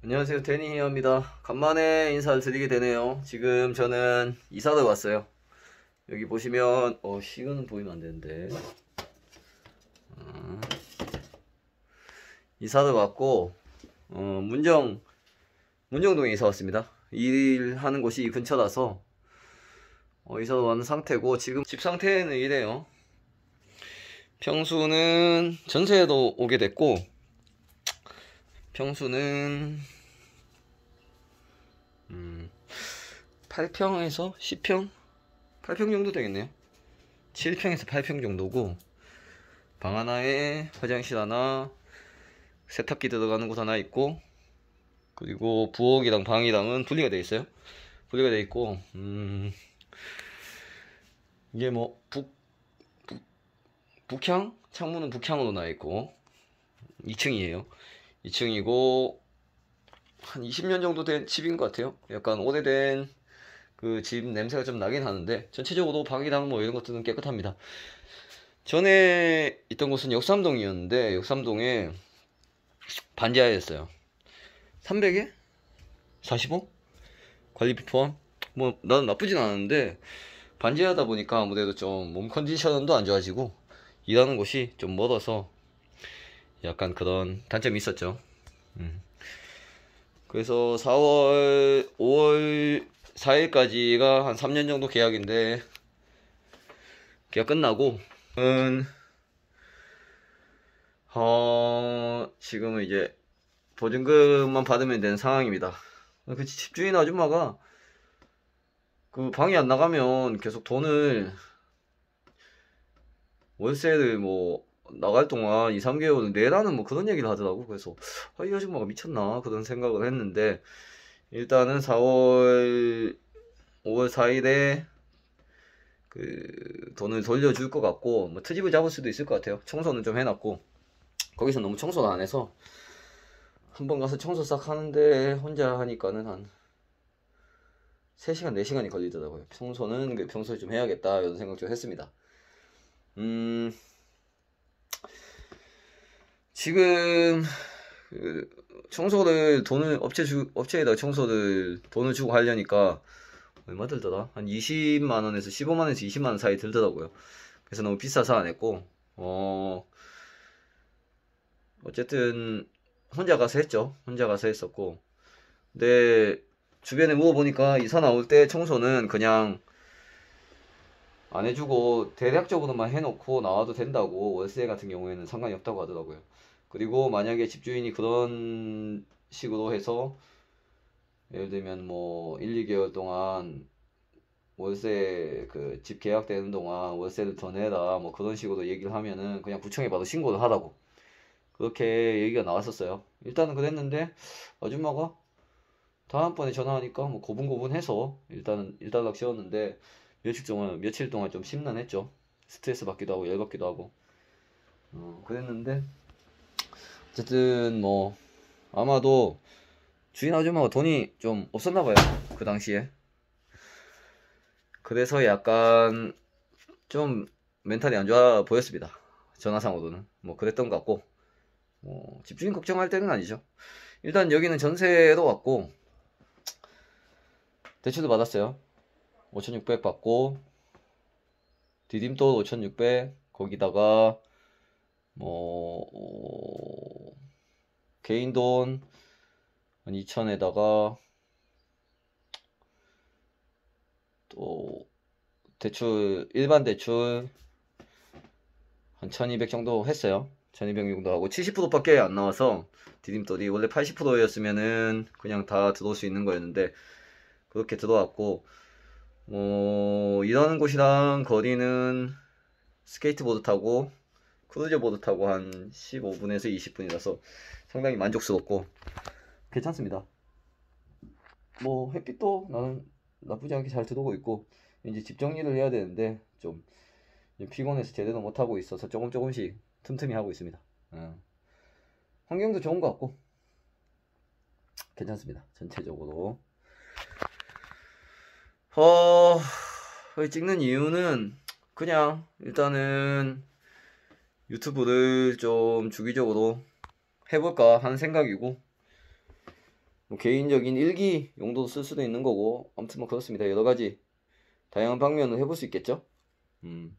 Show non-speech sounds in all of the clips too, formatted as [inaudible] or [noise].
안녕하세요. 데니 히어입니다. 간만에 인사를 드리게 되네요. 지금 저는 이사를 왔어요. 여기 보시면 어 시간은 보이면 안되는데. 어, 이사를 왔고 어, 문정 문정동에 이사 왔습니다. 일하는 곳이 이 근처라서 어, 이사를 왔는 상태고 지금 집 상태는 이래요. 평수는 전세도 오게 됐고 평수는 음, 8평에서 10평? 8평 정도 되겠네요 7평에서 8평 정도고 방 하나에 화장실 하나 세탁기 들어가는 곳 하나 있고 그리고 부엌이랑 방이랑은 분리가 되어 있어요 분리가 되어 있고 음, 이게 뭐 북, 북, 북향? 창문은 북향으로 나와 있고 2층이에요 2층이고 한 20년 정도 된 집인 것 같아요. 약간 오래된 그 집 냄새가 좀 나긴 하는데 전체적으로 방이랑 뭐 이런 것들은 깨끗합니다. 전에 있던 곳은 역삼동이었는데 역삼동에 반지하였어요. 300에 45? 관리비 포함? 뭐 나는 나쁘진 않은데 반지하다 보니까 아무래도 좀 몸 컨디션도 안 좋아지고 일하는 곳이 좀 멀어서 약간 그런 단점이 있었죠. 음. 그래서 4월, 5월 4일까지가 한 3년 정도 계약인데, 계약 끝나고, 은, 어, 지금은 이제 보증금만 받으면 되는 상황입니다. 그 집주인 아줌마가 그 방이 안 나가면 계속 돈을 월세를 뭐 나갈 동안 2, 3개월은 내라는 뭐 그런 얘기를 하더라고. 그래서 아, 이 아줌마가 미쳤나 그런 생각을 했는데 일단은 4월 5월 4일에 그 돈을 돌려줄 것 같고 뭐 트집을 잡을 수도 있을 것 같아요. 청소는 좀 해놨고 거기서 너무 청소를 안 해서 한 번 가서 청소 싹 하는데 혼자 하니까는 한 3시간, 4시간이 걸리더라고요. 청소는 그 평소에 좀 해야겠다 이런 생각 좀 했습니다. 음... 지금 그 청소를 돈을 업체 주 업체에다 청소를 돈을 주고 하려니까 얼마 들더라? 한 20만 원에서 15만 원에서 20만 원 사이 들더라고요. 그래서 너무 비싸서 안 했고 어 어쨌든 혼자 가서 했죠. 혼자 가서 했었고 근데 주변에 물어보니까 이사 나올 때 청소는 그냥 안 해주고 대략적으로만 해놓고 나와도 된다고 월세 같은 경우에는 상관이 없다고 하더라고요. 그리고 만약에 집주인이 그런 식으로 해서 예를 들면 뭐 1, 2개월 동안 월세 그 집 계약되는 동안 월세를 더 내라 뭐 그런 식으로 얘기를 하면은 그냥 구청에 바로 신고를 하라고 그렇게 얘기가 나왔었어요. 일단은 그랬는데 아줌마가 다음번에 전화하니까 뭐 고분고분해서 일단은 일단락 지웠는데 며칠 동안 며칠 동안 좀 심란했죠. 스트레스 받기도 하고 열 받기도 하고 어, 그랬는데 어쨌든 뭐 아마도 주인 아줌마가 돈이 좀 없었나 봐요. 그 당시에. 그래서 약간 좀 멘탈이 안 좋아 보였습니다. 전화상으로는. 뭐 그랬던 것 같고. 뭐 집주인 걱정할 때는 아니죠. 일단 여기는 전세로 왔고 대출도 받았어요. 5,600 받고 디딤돈 5,600 거기다가 뭐 어, 개인 돈한 2천에다가 또 대출 일반 대출 한 1200 정도 했어요. 1200 정도 하고 70%밖에 안 나와서 디딤돌이 원래 80%였으면은 그냥 다 들어올 수 있는 거였는데 그렇게 들어왔고 뭐 일하는 곳이랑 거리는 스케이트보드 타고 cruise board 타고 한 15분에서 20분이라서 상당히 만족스럽고 괜찮습니다. 뭐 햇빛도 나는 나쁘지 않게 잘 들어오고 있고 이제 집 정리를 해야 되는데 좀 피곤해서 제대로 못 하고 있어서 조금 조금씩 틈틈이 하고 있습니다. 어. 환경도 좋은 것 같고 괜찮습니다. 전체적으로 어 찍는 이유는 그냥 일단은 유튜브를 좀 주기적으로 해볼까 하는 생각이고 뭐 개인적인 일기 용도도 쓸 수도 있는 거고 아무튼 뭐 그렇습니다. 여러 가지 다양한 방면을 해볼 수 있겠죠. 음.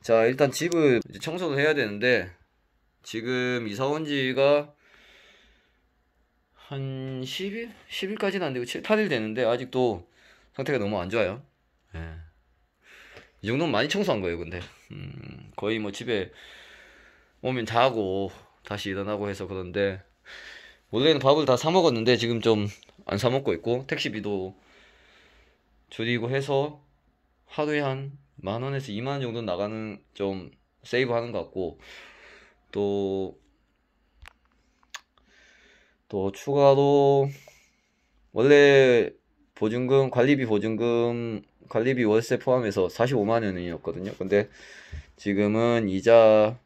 자 일단 집을 청소를 해야 되는데 지금 이사 온 지가 한 10일? 10일까지는 안 되고 7, 8일 되는데 아직도 상태가 너무 안 좋아요. 예. 이 정도면 많이 청소한 거예요, 근데. 음, 거의 뭐 집에 오면 자고 다시 일어나고 해서 그런데 원래는 밥을 다 사 먹었는데 지금 좀 안 사 먹고 있고 택시비도 줄이고 해서 하루에 한 만 원에서 2만 원 정도 나가는 좀 세이브 하는 것 같고 또또 추가로 원래 보증금 관리비 보증금 관리비 월세 포함해서 45만 원이었거든요. 근데 지금은 이자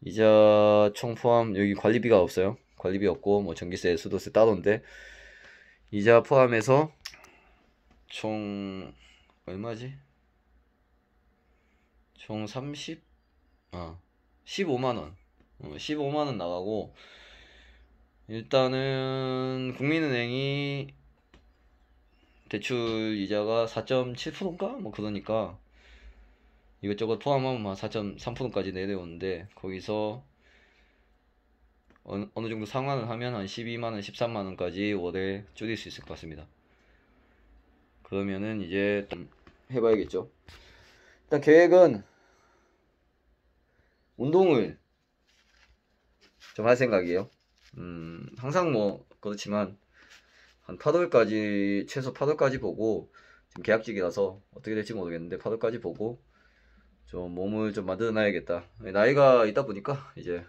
이자 총 포함 여기 관리비가 없어요. 관리비 없고 뭐 전기세, 수도세 따로인데 이자 포함해서 총 얼마지? 총 30? 아 15만 원. 어, 15만 원 나가고 일단은 국민은행이 대출 이자가 4.7%인가? 뭐 그러니까 이것저것 포함하면 한 4.3%까지 내려오는데 거기서 어느, 어느 정도 상환을 하면 한 12만원, 13만원까지 월에 줄일 수 있을 것 같습니다. 그러면은 이제 좀 해봐야겠죠. 일단 계획은 운동을 좀 할 생각이에요. 음, 항상 뭐 그렇지만 한 8월까지 최소 8월까지 보고 지금 계약직이라서 어떻게 될지 모르겠는데 8월까지 보고 좀 몸을 좀 만들어 놔야겠다. 나이가 있다 보니까 이제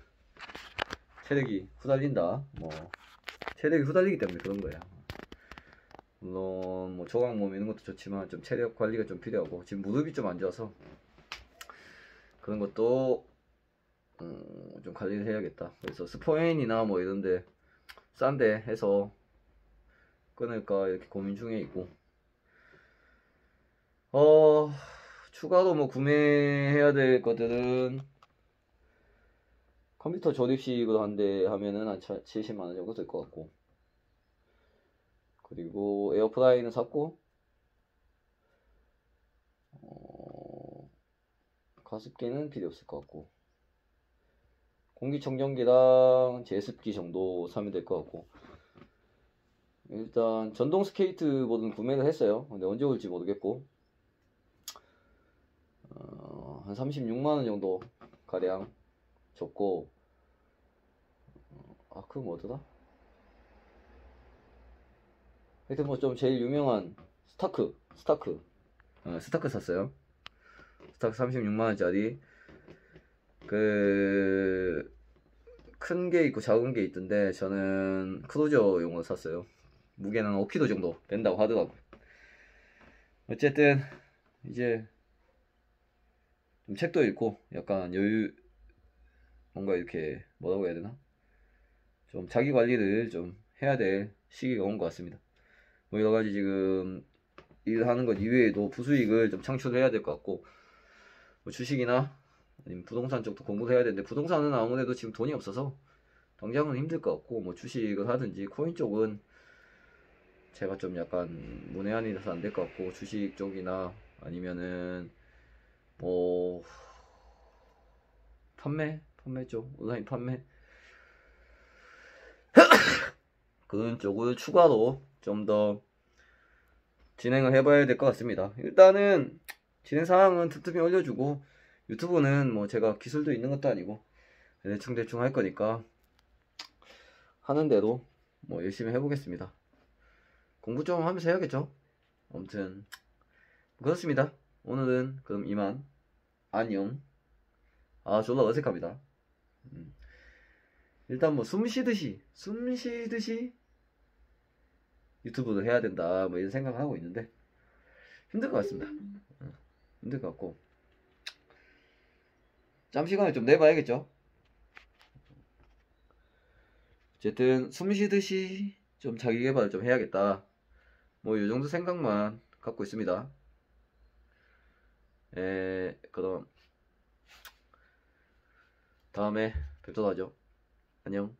체력이 후달린다. 뭐 체력이 후달리기 때문에 그런 거야. 물론 뭐 조각 몸 이런 것도 좋지만 좀 체력 관리가 좀 필요하고 지금 무릎이 좀 안 좋아서 그런 것도 음, 좀 관리를 해야겠다. 그래서 스포인이나 뭐 이런데 싼데 해서 끊을까 이렇게 고민 중에 있고. 어 추가로 뭐 구매해야 될 것들은 컴퓨터 조립식으로 한 대 하면은 한 70만원 정도 될 것 같고. 그리고 에어프라이는 샀고. 어, 가습기는 필요 없을 것 같고. 공기청정기랑 제습기 정도 사면 될 것 같고 일단 전동 스케이트보드는 구매를 했어요. 근데 언제 올지 모르겠고 어, 한 36만원 정도 가량 줬고 어, 아 그거 뭐더라? 하여튼 뭐 좀 제일 유명한 스타크 스타크 어, 스타크 샀어요. 스타크 36만원짜리 그 큰 게 있고 작은 게 있던데 저는 크루저용으로 샀어요. 무게는 5kg 정도 된다고 하더라고요. 어쨌든 이제 좀 책도 읽고 약간 여유 뭔가 이렇게 뭐라고 해야 되나? 좀 자기 관리를 좀 해야 될 시기가 온 것 같습니다. 뭐 여러 가지 지금 일하는 것 이외에도 부수익을 좀 창출해야 될 것 같고 뭐 주식이나 아니면 부동산 쪽도 공부를 해야 되는데 부동산은 아무래도 지금 돈이 없어서 당장은 힘들 것 같고 뭐 주식을 하든지 코인 쪽은 제가 좀 약간 문외한이라서 안 될 것 같고 주식 쪽이나 아니면은 뭐 판매 판매 쪽 온라인 판매 [coughs] 그런 쪽을 추가로 좀 더 진행을 해봐야 될 것 같습니다. 일단은 진행 상황은 틈틈이 올려주고 유튜브는 뭐 제가 기술도 있는 것도 아니고 대충 대충 할 거니까 하는 대로 뭐 열심히 해보겠습니다. 공부 좀 하면서 해야겠죠. 아무튼 그렇습니다. 오늘은 그럼 이만 안녕. 아 졸라 어색합니다. 음. 일단 뭐 숨 쉬듯이 숨 쉬듯이 유튜브를 해야 된다 뭐 이런 생각을 하고 있는데 힘들 것 같습니다. 어, 힘들 것 같고 짬 시간을 좀 내봐야겠죠. 어쨌든 숨 쉬듯이 좀 자기 개발 좀 해야겠다. 뭐 이 정도 생각만 갖고 있습니다. 에, 그럼 다음에 뵙도록 하죠. 안녕.